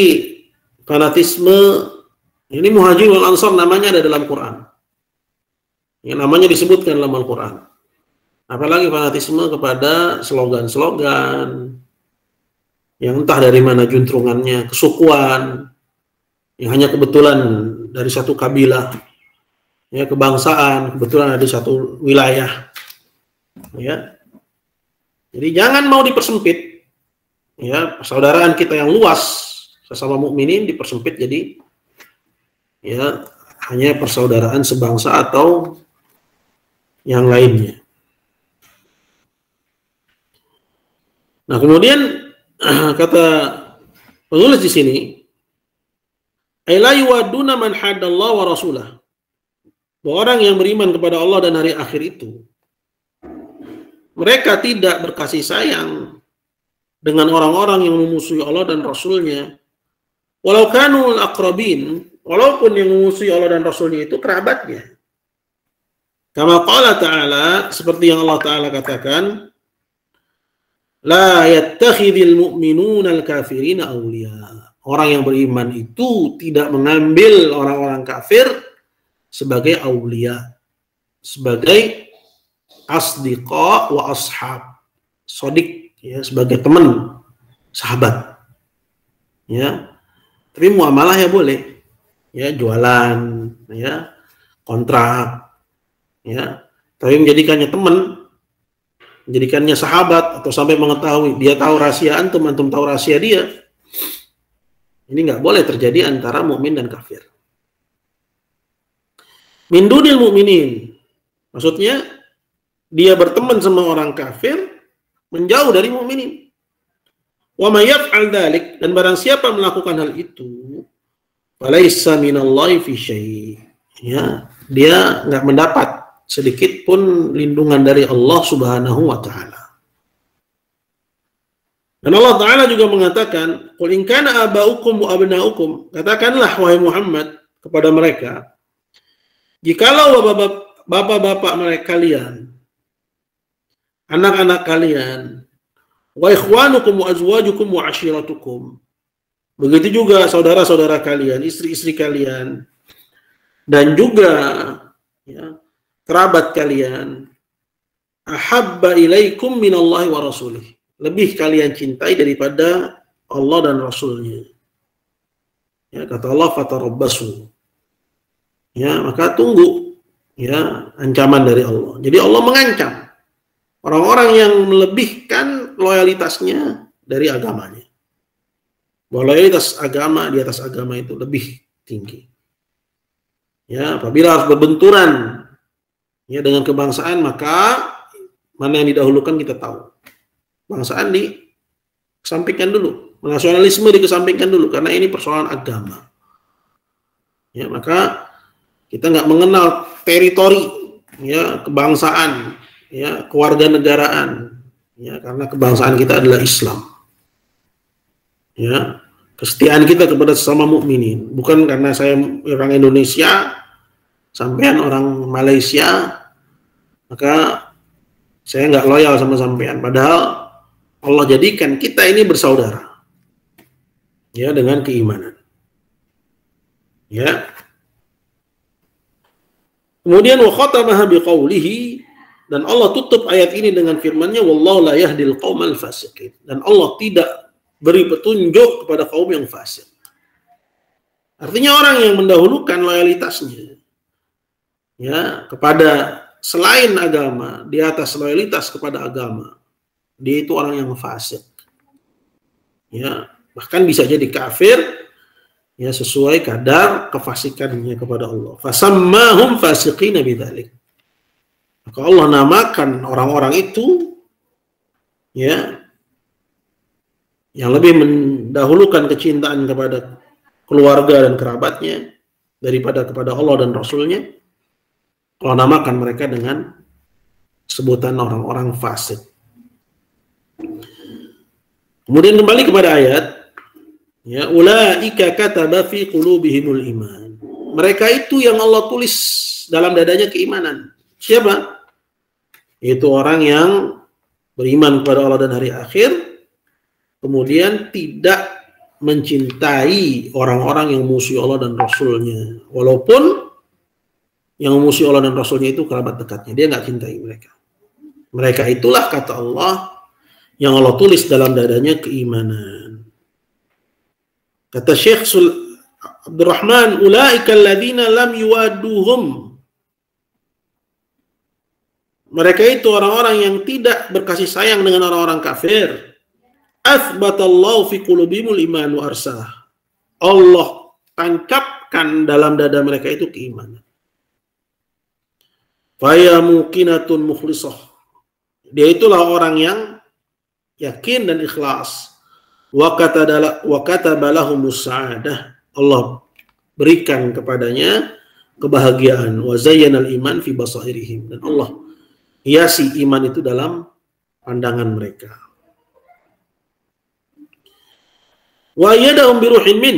fanatisme ini muhajir wal ansor namanya ada dalam Quran. Yang namanya disebutkan dalam Al-Quran. Apalagi fanatisme kepada slogan-slogan yang entah dari mana juntrungannya kesukuan yang hanya kebetulan dari satu kabilah ya kebangsaan kebetulan ada satu wilayah ya. Jadi jangan mau dipersempit ya. Persaudaraan kita yang luas sesama mukminin dipersempit jadi ya hanya persaudaraan sebangsa atau yang lainnya. Nah, kemudian kata penulis di sini yuwaduna man hadallah wa rasulah. Bahwa orang yang beriman kepada Allah dan hari akhir itu mereka tidak berkasih sayang dengan orang-orang yang memusuhi Allah dan Rasulnya. Walau kanul akrabin, walaupun yang memusuhi Allah dan Rasulnya itu kerabatnya. Kama qala ta'ala, seperti yang Allah Ta'ala katakan, La yattakhidil mu'minuna al-kafirina awliya. Orang yang beriman itu tidak mengambil orang-orang kafir sebagai awliya. Sebagai asdiqa wa ashab. Sodik ya sebagai teman sahabat ya tapi muamalah ya boleh ya jualan ya kontrak ya. Tapi menjadikannya teman menjadikannya sahabat atau sampai mengetahui dia tahu rahasia antum antum tahu rahasia dia ini nggak boleh terjadi antara mukmin dan kafir. Min dunil mukminin. Maksudnya dia berteman sama orang kafir menjauh dari mukminin. Wa may yaf'al dzalik dan barang siapa melakukan hal itu falaisa minallahi fi syai. Ya, dia nggak mendapat sedikit pun lindungan dari Allah Subhanahu wa taala. Dan Allah Ta'ala juga mengatakan, Qul in kana aba'ukum wa abna'ukum, katakanlah wahai Muhammad kepada mereka, jikalau bapak-bapak mereka kalian, anak-anak kalian, wa ikhwanukum wa azwajukum wa ashiratukum, begitu juga saudara-saudara kalian, istri-istri kalian, dan juga ya, kerabat kalian, ahabba ilaikum minallahi wa rasulih lebih kalian cintai daripada Allah dan Rasulnya. Ya, kata Allah fatarabbasu. Ya, maka tunggu ya ancaman dari Allah. Jadi Allah mengancam orang-orang yang melebihkan loyalitasnya dari agamanya. Loyalitas agama di atas agama itu lebih tinggi. Ya, apabila harus berbenturan ya dengan kebangsaan maka mana yang didahulukan kita tahu bangsaan dikesampingkan dulu, nasionalisme dikesampingkan dulu karena ini persoalan agama. Ya, maka kita nggak mengenal teritori ya kebangsaan ya kewarganegaraan ya karena kebangsaan kita adalah Islam. Ya, kesetiaan kita kepada sesama mukminin bukan karena saya orang Indonesia sampean orang Malaysia maka saya nggak loyal sama sampean padahal Allah jadikan kita ini bersaudara. Ya, dengan keimanan. Ya. Kemudian wa biqaulihi dan Allah tutup ayat ini dengan firman-Nya wallahu la yahdil qaumal fasiqin dan Allah tidak beri petunjuk kepada kaum yang fasik. Artinya orang yang mendahulukan loyalitasnya ya kepada selain agama di atas loyalitas kepada agama dia itu orang yang fasik. Ya, bahkan bisa jadi kafir ya sesuai kadar kefasikannya kepada Allah. Fasammahum fasiqina bidzalik. Maka Allah namakan orang-orang itu ya yang lebih mendahulukan kecintaan kepada keluarga dan kerabatnya daripada kepada Allah dan Rasulnya. Allah namakan mereka dengan sebutan orang-orang fasik. Kemudian kembali kepada ayat ya ulaika kataba fi qulubihimul iman. Mereka itu yang Allah tulis dalam dadanya keimanan. Siapa? Itu orang yang beriman kepada Allah dan hari akhir kemudian tidak mencintai orang-orang yang musuh Allah dan Rasulnya walaupun yang musuh Allah dan Rasulnya itu kerabat dekatnya dia nggak cintai mereka mereka itulah kata Allah yang Allah tulis dalam dadanya keimanan. Kata Syekh Sul Abdurrahman, ulaika alladzina lam yuwaduhum. Mereka itu orang-orang yang tidak berkasih sayang dengan orang-orang kafir. Athbatallahu fi qulubimul iman wa arsah. Allah tancapkan dalam dada mereka itu keimanan. Faya mukinatun mukhlisah. Dia itulah orang yang yakin dan ikhlas. Wa katabalahum sa'adah. Allah berikan kepadanya kebahagiaan wa al iman fi basairihim dan Allah hiasi iman itu dalam pandangan mereka. Wa yadahum biruhin min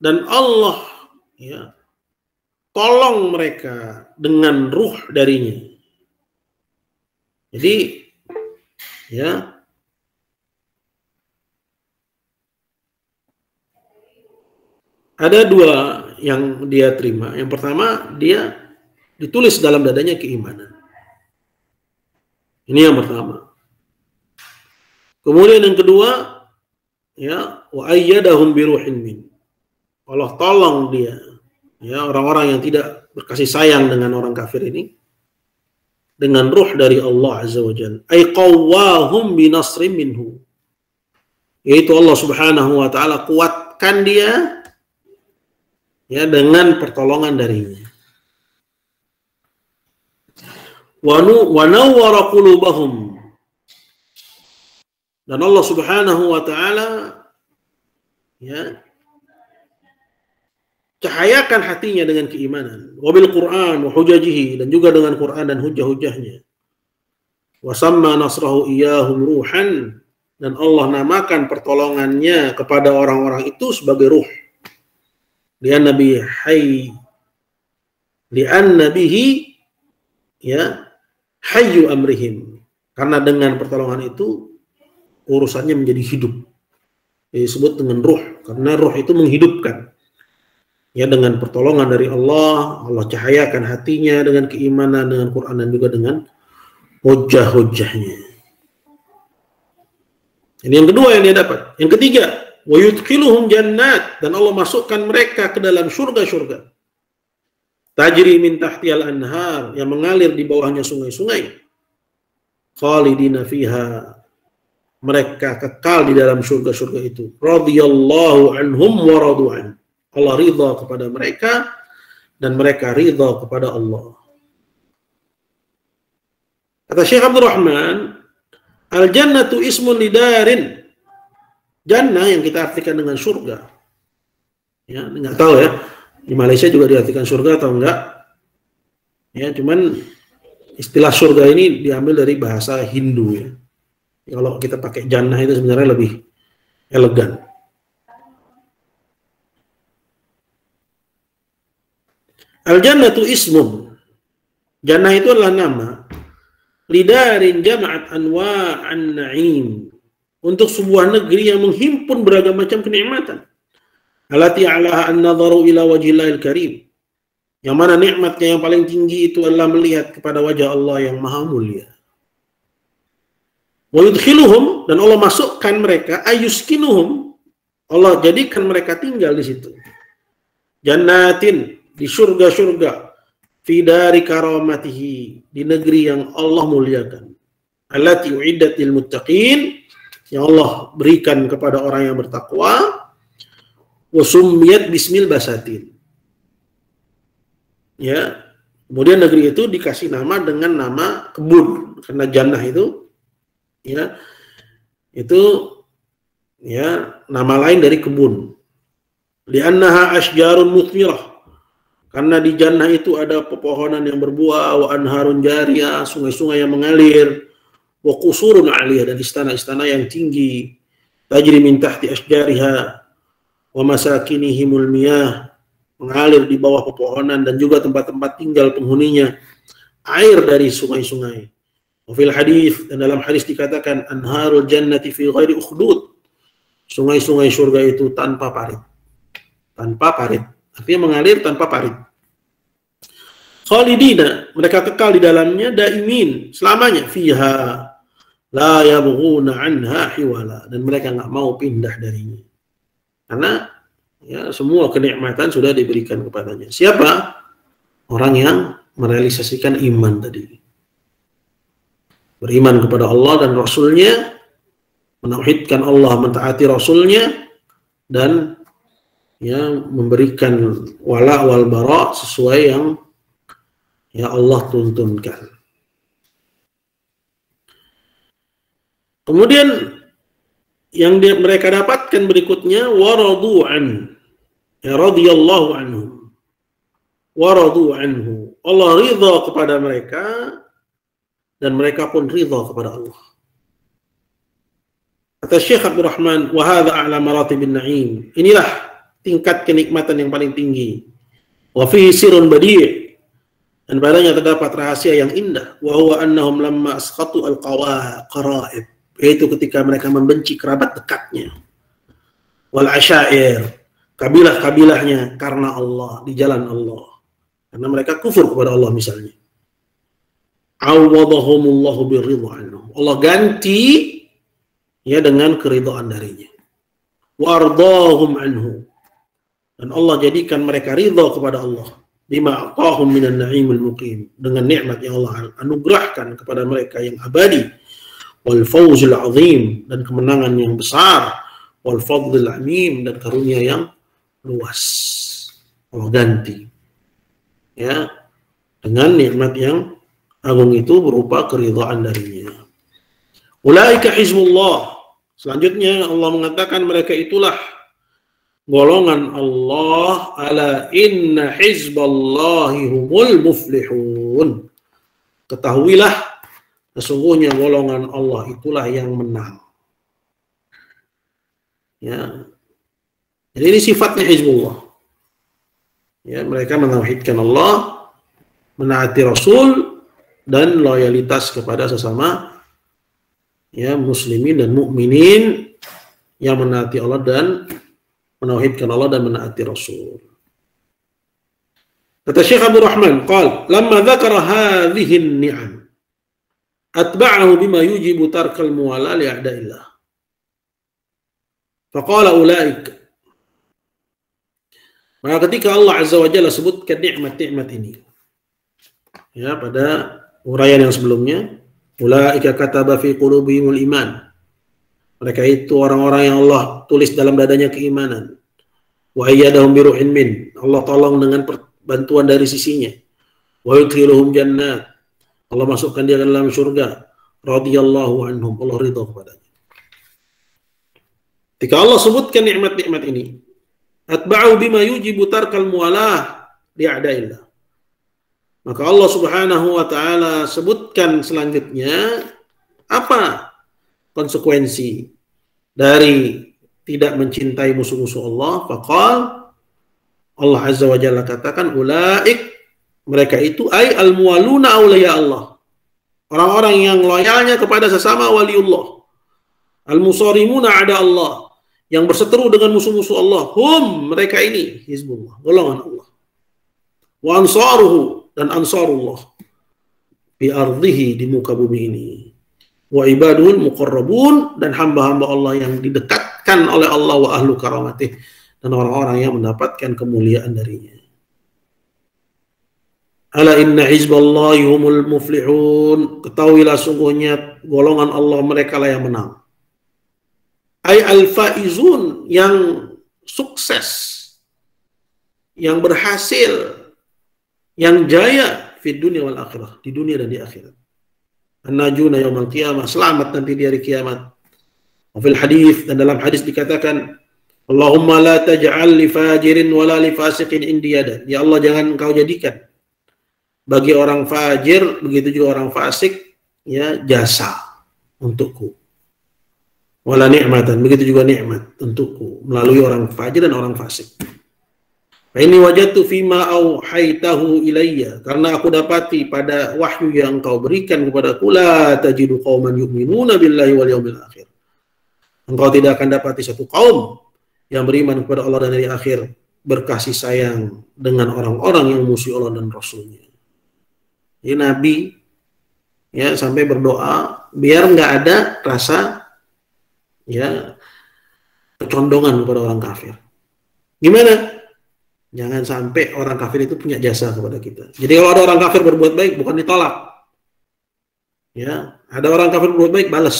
dan Allah ya tolong mereka dengan ruh darinya. Jadi ya ada dua yang dia terima. Yang pertama, dia ditulis dalam dadanya keimanan. Ini yang pertama. Kemudian yang kedua, ya wa ayyadahum biruhin min. Allah tolong dia, ya orang-orang yang tidak berkasih sayang dengan orang kafir ini dengan ruh dari Allah Azza wa Jalla. Ay qawwahum binasrim minhu. Yaitu Allah Subhanahu wa taala kuatkan dia ya dengan pertolongan darinya. wa nawwara qulubahum dan Allah Subhanahu wa taala ya cahayakan hatinya dengan keimanan. Wabil Quran wa hujajihi dan juga dengan Quran dan hujah-hujahnya. Wa samma nasrahu iyahum ruhan dan Allah namakan pertolongannya kepada orang-orang itu sebagai ruh. Dia nabi hayy nabihi ya hayyu amrihim. Karena dengan pertolongan itu urusannya menjadi hidup. Disebut dengan ruh karena ruh itu menghidupkan. Ya dengan pertolongan dari Allah Allah cahayakan hatinya dengan keimanan dengan Quran dan juga dengan hujah-hujahnya. Ini yang kedua yang dia dapat. Yang ketiga wa yudkhiluhum jannat dan Allah masukkan mereka ke dalam surga-surga tajri min tahtiyal anhar yang mengalir di bawahnya sungai-sungai. Khalidina fiha mereka kekal di dalam surga-surga itu radhiyallahu anhum wa radu'an Allah ridha kepada mereka dan mereka ridha kepada Allah. Kata Syekh Abdul Rahman, Al-jannatu ismun lidarin. Jannah yang kita artikan dengan surga. Ya, enggak tahu ya. Di Malaysia juga diartikan surga atau enggak. Ya, cuman istilah surga ini diambil dari bahasa Hindu ya. Kalau kita pakai jannah itu sebenarnya lebih elegan. Al-jannatu ismun. Jannah itu adalah nama. Lidarin jama'at anwa'an na'im. Untuk sebuah negeri yang menghimpun beragam macam kenikmatan. Alati alaha an-nadharu ila wajhillahil karim. Yang mana nikmatnya yang paling tinggi itu adalah melihat kepada wajah Allah yang maha mulia. Wa yudkhiluhum dan Allah masukkan mereka ayuskinuhum Allah jadikan mereka tinggal di situ. Jannatin di surga-surga fi dari karamatihi di negeri yang Allah muliakan. Allati uiddat lil muttaqin yang Allah berikan kepada orang yang bertakwa. Wa summiyat bismil basatin. Ya kemudian negeri itu dikasih nama dengan nama kebun karena jannah itu ya itu ya nama lain dari kebun li'annaha asjarun muthmirah karena di jannah itu ada pepohonan yang berbuah, wa anharun jariyah, sungai-sungai yang mengalir, wa kusurun aliyah dan istana-istana yang tinggi. Tajri min tahti asjariha wa masakinihimul miyah mengalir di bawah pepohonan dan juga tempat-tempat tinggal penghuninya air dari sungai-sungai. Wafil hadis dan dalam hadis dikatakan anharul jannati fi ghairi ukhdud. Sungai-sungai surga itu tanpa parit. Tanpa parit. Artinya mengalir tanpa parit. Khalidina, mereka kekal di dalamnya daimin, selamanya fiha la yabghuna anha hiwala dan mereka nggak mau pindah darinya. Karena ya semua kenikmatan sudah diberikan kepadanya. Siapa? Orang yang merealisasikan iman tadi. Beriman kepada Allah dan Rasulnya, menauhidkan Allah, mentaati Rasulnya, dan ya memberikan wala wal bara sesuai yang ya Allah tuntunkan. Kemudian yang dia, mereka dapatkan berikutnya waradu'an ya radhiyallahu anhu waradu anhu Allah ridha kepada mereka dan mereka pun ridha kepada Allah. Kata Syekh Abdul Rahman wa hadha a'la maratibin na'im. Inilah tingkat kenikmatan yang paling tinggi. Wa fihi sirrun badi' dan padanya terdapat rahasia yang indah. Wa huwa annahum lamma asqatu al-qara'ib yaitu ketika mereka membenci kerabat dekatnya. Wal asyair. Kabilah-kabilahnya karena Allah di jalan Allah. Karena mereka kufur kepada Allah misalnya awadahumullahu birridha Allah ganti ya dengan keridhaan darinya. Wardahum anhu dan Allah jadikan mereka ridha kepada Allah. Bima atahum minan na'imul muqim. Dengan nikmat yang Allah anugerahkan kepada mereka yang abadi. Wal fawzul azim. Dan kemenangan yang besar. Wal fadlul amim dan karunia yang luas. Allah ganti. Ya dengan nikmat yang agung itu berupa keridhaan darinya. Ulaika hizbullah. Selanjutnya Allah mengatakan mereka itulah golongan Allah ala inna hizballahi humul muflihun. Ketahuilah sesungguhnya golongan Allah itulah yang menang. Ya. Jadi ini sifatnya hizbullah. Ya, mereka menauhidkan Allah, menaati Rasul dan loyalitas kepada sesama ya muslimin dan mukminin yang menaati Allah dan menauhidkan Allah dan menaati Rasul. Kata Syekh Abdul Rahman, qal, "Lamma dzakara hadhihi an-ni'am, atba'ahu bima yujibu tarkal muwala li a'da'illah." Faqala ulaik. Maka ketika Allah Azza wa Jalla sebutkan nikmat-nikmat ini, ya pada uraian yang sebelumnya, Ulaika kataba fi qulubihimul iman. Mereka itu orang-orang yang Allah tulis dalam dadanya keimanan. Wa ayyadahum bi ruhin min. Allah tolong dengan bantuan dari sisinya. Wa yudkhiluhum jannat. Allah masukkan dia ke dalam surga. Radhiyallahu anhum. Allah ridha kepadanya. Ketika Allah sebutkan nikmat-nikmat ini, atba'u bima yujibu tarkal mualah li'adaillah. Maka Allah Subhanahu wa taala sebutkan selanjutnya apa konsekuensi dari tidak mencintai musuh-musuh Allah. Faqal Allah Azza wa Jalla katakan ulaik mereka itu ay al muwaluna awliya Allah. Orang-orang yang loyalnya kepada sesama waliullah. Al musarimuna ada Allah. Yang berseteru dengan musuh-musuh Allah. Hum mereka ini Hizbullah, golongan Allah. Wa ansaruhu dan ansarullah di ardihi di muka bumi ini wa ibadul muqarrabun dan hamba-hamba Allah yang didekatkan oleh Allah wa ahlu karamatih dan orang-orang yang mendapatkan kemuliaan darinya Ala inna hizballahi humul muflihun. Ketahuilah sungguhnya golongan Allah mereka lah yang menang. Ay al-faizun yang sukses. Yang berhasil yang jaya di dunia wal akhirah, di dunia dan di akhirat. An-najuna yaumal qiyamah, selamat nanti di hari kiamat. Fil hadis dan dalam hadis dikatakan Allahumma la taj'al li fajirin wala li fasiqin indiyada. Ya Allah jangan engkau jadikan bagi orang fajir begitu juga orang fasik ya jasa untukku. Wala ni'matan begitu juga nikmat untukku melalui orang fajir dan orang fasik. Ini wajatu fima auhaitahu ilayya. Karena aku dapati pada wahyu yang kau berikan kepada kula tajidu qauman yu'minuna billahi wal yawmil akhir. Engkau tidak akan dapati satu kaum yang beriman kepada Allah dan hari akhir berkasih sayang dengan orang-orang yang musuh Allah dan Rasulnya. Ini Nabi ya sampai berdoa biar nggak ada rasa ya kecondongan kepada orang kafir. Gimana? Jangan sampai orang kafir itu punya jasa kepada kita. Jadi kalau ada orang kafir berbuat baik bukan ditolak. Ya, ada orang kafir berbuat baik balas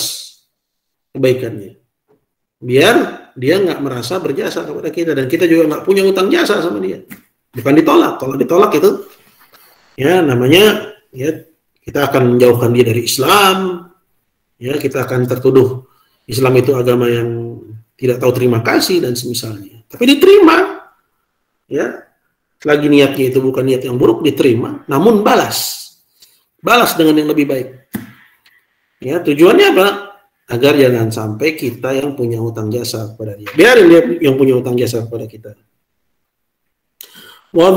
kebaikannya. Biar dia nggak merasa berjasa kepada kita dan kita juga nggak punya utang jasa sama dia. Bukan ditolak. Kalau ditolak itu ya namanya ya kita akan menjauhkan dia dari Islam. Ya, kita akan tertuduh Islam itu agama yang tidak tahu terima kasih dan semisalnya. Tapi diterima ya. Selagi niatnya itu bukan niat yang buruk diterima namun balas. Balas dengan yang lebih baik. Ya tujuannya apa? Agar jangan sampai kita yang punya hutang jasa kepada dia. Biarin dia yang punya hutang jasa kepada kita. Wa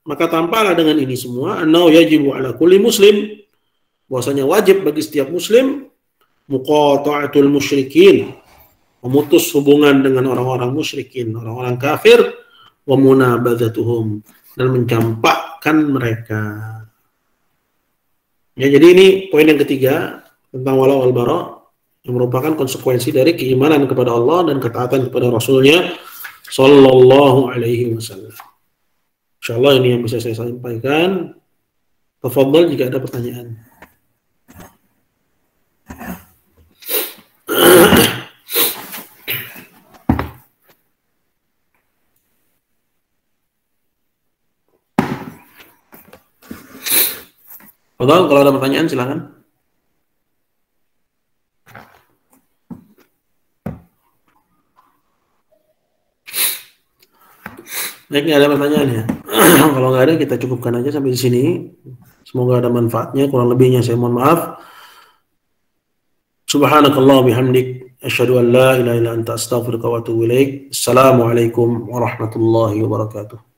maka tampaklah dengan ini semua annau yajibu ala kulli muslim. Bahwasanya wajib bagi setiap muslim muqata'atul musyrikin memutus hubungan dengan orang-orang musyrikin, orang-orang kafir, wa munabadzatuhum dan mencampakkan mereka. Ya, jadi ini poin yang ketiga tentang wala wal yang merupakan konsekuensi dari keimanan kepada Allah dan ketaatan kepada Rasulnya Sallallahu Alaihi Wasallam. Insyaallah ini yang bisa saya sampaikan. Tafadhal jika ada pertanyaan. Kalau ada pertanyaan silakan. Baik, ada pertanyaan ya. kalau nggak ada, kita cukupkan aja sampai di sini. Semoga ada manfaatnya. Kurang lebihnya saya mohon maaf. Subhanakallah bihamdik. Asyhadu an la ilaha illa anta astaghfiruka wa atubu. Assalamualaikum warahmatullahi wabarakatuh.